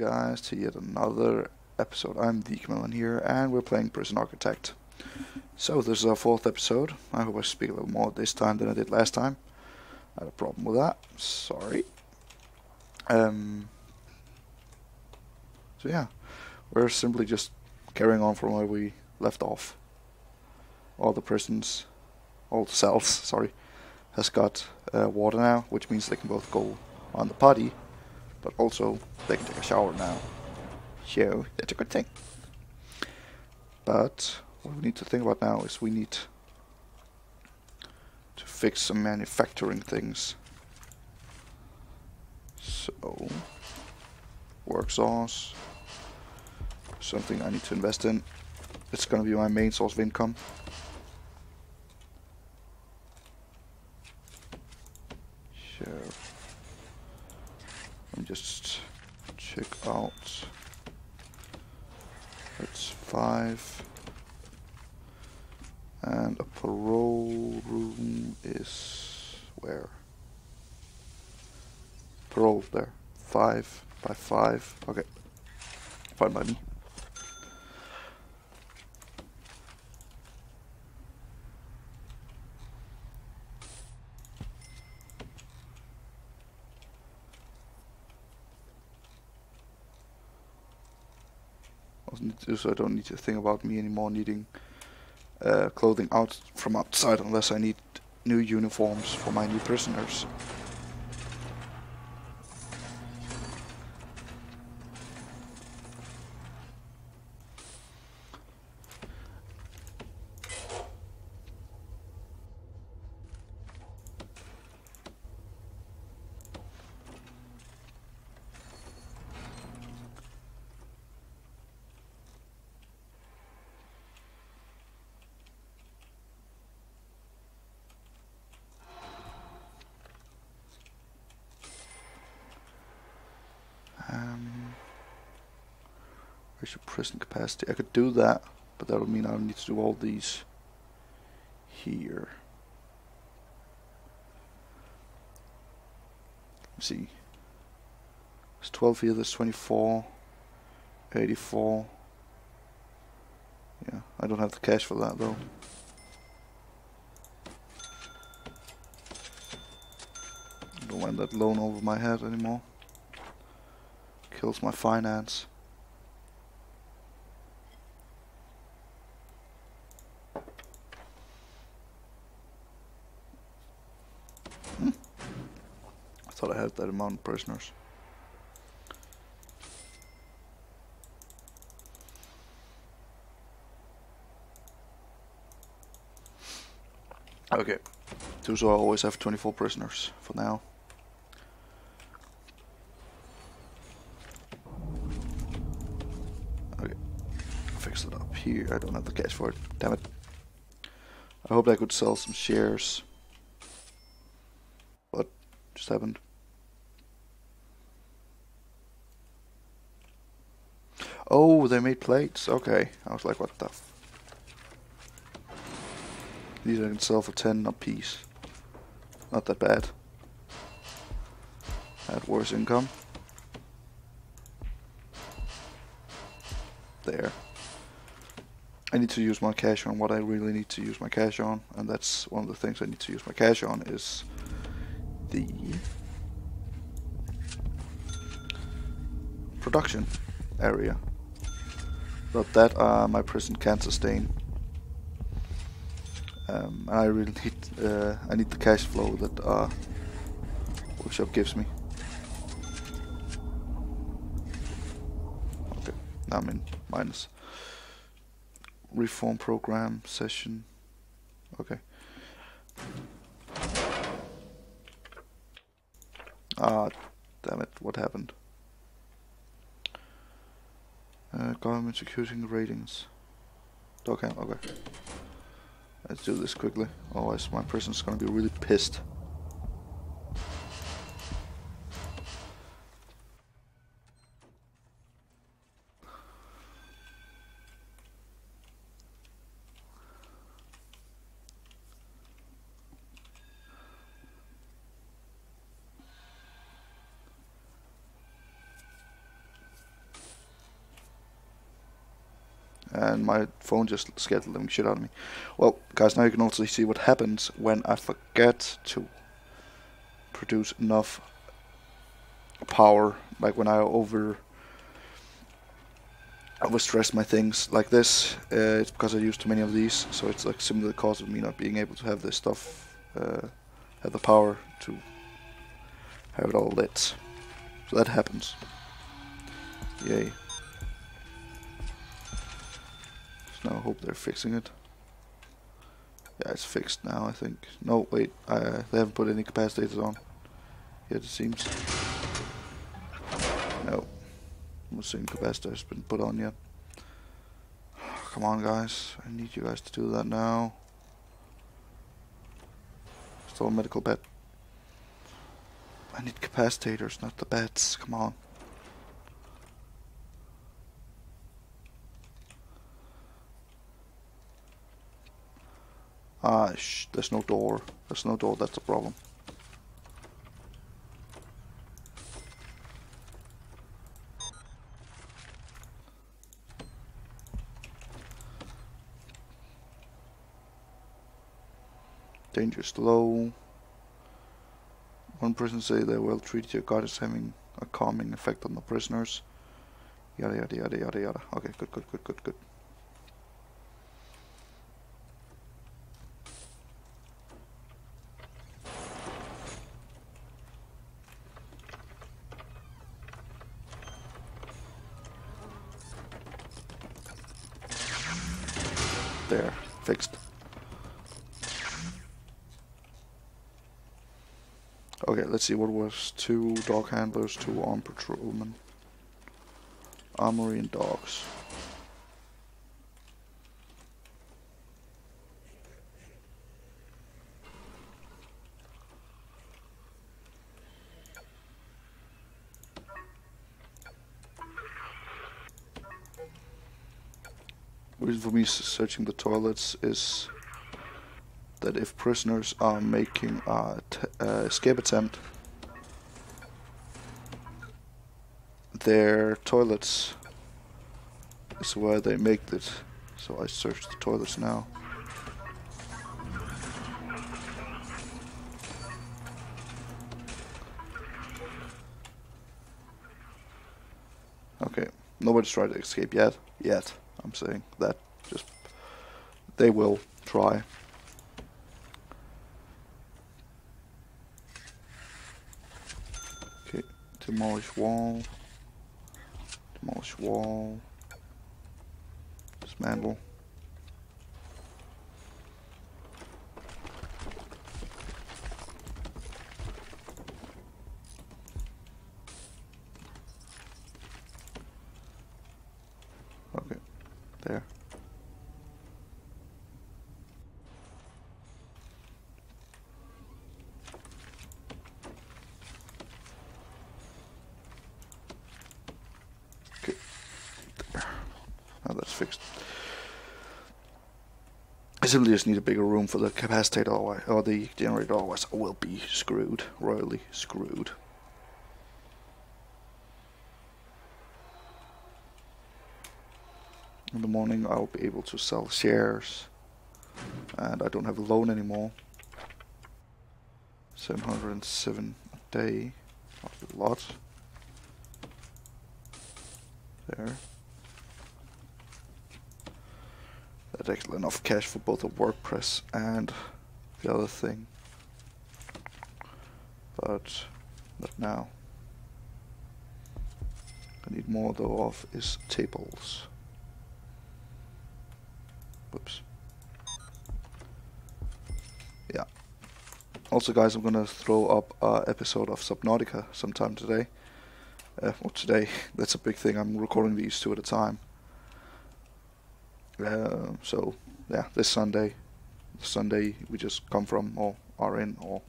guys to yet another episode. I'm TheKameleon here, and we're playing Prison Architect. So this is our fourth episode. I hope I speak a little more this time than I did last time. I had a problem with that. Sorry. Um. So yeah, we're simply just carrying on from where we left off. All the prisons, all the cells, sorry, has got uh, water now, which means they can both go on the potty, but also they can take a shower now. So that's a good thing. But what we need to think about now is we need to fix some manufacturing things. So, work saws, something I need to invest in. It's gonna be my main source of income. Let me just check out. That's five. And a parole room is where? Parole there. Five by five. Okay. Fine by me. So I don't need to think about me anymore needing uh, clothing out from outside unless I need new uniforms for my new prisoners. Where's your prison capacity? I could do that, but that would mean I need to do all these here. Let's see. There's 12 here, there's 24, 84. Yeah, I don't have the cash for that though. I don't want that loan over my head anymore kills my finance. Thought I had that amount of prisoners. Okay, so I always have 24 prisoners for now. Okay, fix it up here. I don't have the cash for it. Damn it. I hoped I could sell some shares. But just happened. Oh, they made plates. Okay. I was like, what the These I can sell for 10 a piece. Not that bad. Had worse income. There. I need to use my cash on what I really need to use my cash on, and that's one of the things I need to use my cash on is the production area. But that uh, my prison can't sustain. Um, I really need uh, I need the cash flow that uh, workshop gives me. Okay, now I'm in minus reform program session. Okay. Ah, damn it, what happened? Uh, government security ratings. Okay, okay. Let's do this quickly, otherwise my person's gonna be really pissed. And my phone just scared the living shit out of me. Well, guys, now you can also see what happens when I forget to produce enough power, like when I over overstress my things like this. Uh, it's because I use too many of these, so it's like the cause of me not being able to have this stuff, uh, have the power to have it all lit. So that happens. Yay. Now I hope they're fixing it. Yeah, it's fixed now, I think. No, wait, uh, they haven't put any capacitors on. Yet it seems. No. I'm assuming capacitor has been put on yet. Come on, guys. I need you guys to do that now. Still a medical bed. I need capacitors, not the beds. Come on. Ah, sh there's no door. There's no door, that's the problem. Dangerous low. One person say they will treat your god as having a calming effect on the prisoners. Yada yada yada yada yada. Okay, good, good, good, good, good. There, fixed. Okay, let's see what was two dog handlers, two armed patrolmen. Armory and dogs. reason for me searching the toilets is that if prisoners are making a uh, escape attempt, their toilets is where they make it. So I search the toilets now. Okay, nobody's tried to escape yet. Yet, I'm saying that just they will try. Demolish wall. Demolish wall. Dismantle. Okay, there. fixed. I simply just need a bigger room for the capacitor or the generator, otherwise I will be screwed, royally screwed. In the morning I'll be able to sell shares and I don't have a loan anymore. 707 a day, not a lot. There. That's actually enough cash for both a work press and the other thing. But not now. I need more though of is tables. Whoops. Yeah. Also guys, I'm gonna throw up an episode of Subnautica sometime today. Uh, well today, that's a big thing, I'm recording these two at a time. Uh, so yeah, this Sunday, Sunday we just come from or are in or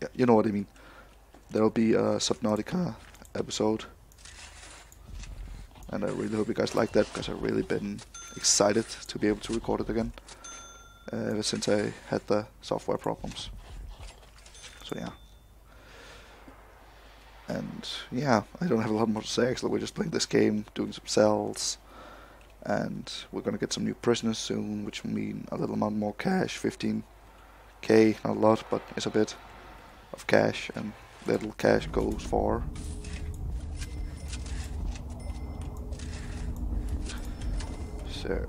yeah, you know what I mean. There'll be a Subnautica episode, and I really hope you guys like that because I've really been excited to be able to record it again uh, ever since I had the software problems. So yeah. And yeah, I don't have a lot more to say actually, we're just playing this game, doing some cells, and we're gonna get some new prisoners soon, which will mean a little amount more cash, 15k, not a lot, but it's a bit of cash, and little cash goes far. So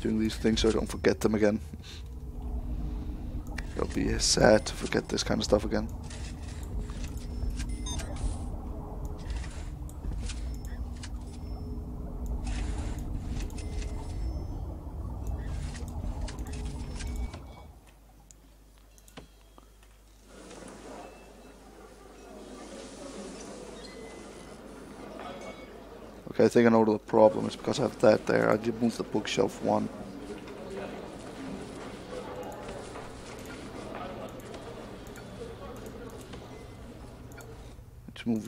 doing these things so I don't forget them again. It'll be sad to forget this kind of stuff again. Okay, I think I know the problem. It's because I have that there. I did move the bookshelf one.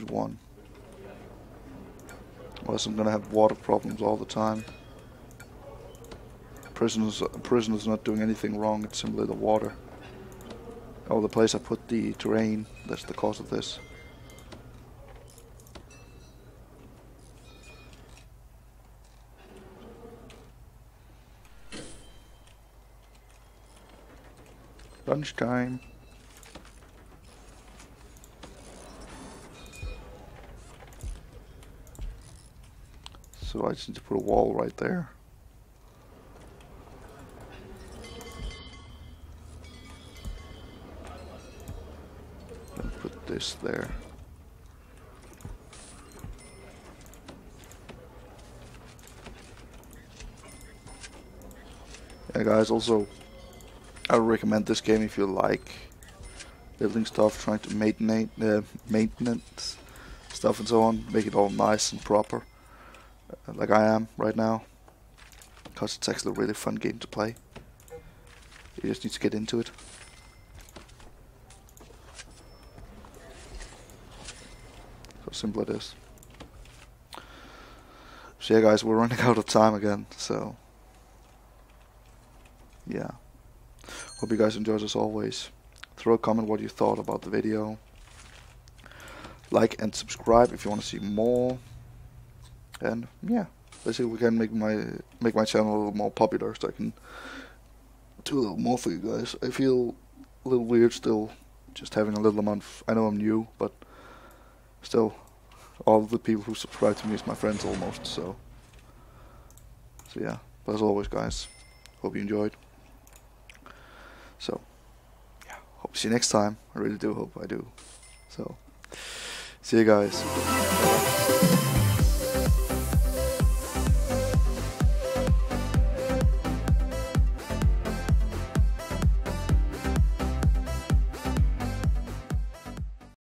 One. Otherwise I'm gonna have water problems all the time. Prisoners, prisoners not doing anything wrong. It's simply the water. Oh, the place I put the terrain. That's the cause of this. Lunchtime. So I just need to put a wall right there. And put this there. Yeah guys, also I would recommend this game if you like building stuff, trying to maintain uh, maintenance stuff and so on, make it all nice and proper, like I am right now, because it's actually a really fun game to play. You just need to get into it. So simple it is. So yeah guys, we're running out of time again, so yeah. Hope you guys enjoyed as always. Throw a comment what you thought about the video. Like and subscribe if you want to see more. And yeah, let's see if we can make my make my channel a little more popular so I can do a little more for you guys. I feel a little weird still just having a little amount I know I'm new, but still all the people who subscribe to me is my friends almost, so so yeah. But as always guys, hope you enjoyed. So, yeah, hope to see you next time. I really do hope I do. So, see you guys.